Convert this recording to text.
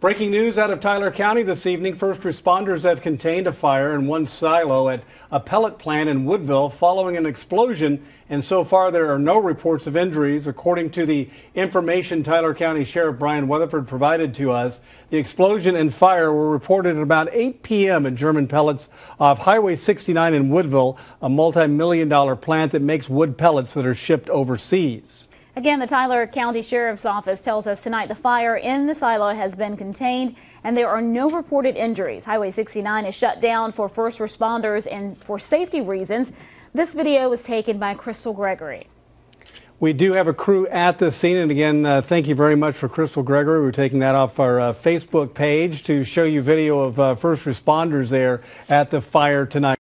Breaking news out of Tyler County this evening. First responders have contained a fire in one silo at a pellet plant in Woodville following an explosion. And so far, there are no reports of injuries. According to the information Tyler County Sheriff Bryan Weatherford provided to us, the explosion and fire were reported at about 8 p.m. at German Pellets off Highway 69 in Woodville, a multi million dollar plant that makes wood pellets that are shipped overseas. Again, the Tyler County Sheriff's Office tells us tonight the fire in the silo has been contained and there are no reported injuries. Highway 69 is shut down for first responders and for safety reasons. This video was taken by Crystal Gregory. We do have a crew at the scene, and again, uh, thank you very much for Crystal Gregory. We're taking that off our uh, Facebook page to show you video of uh, first responders there at the fire tonight.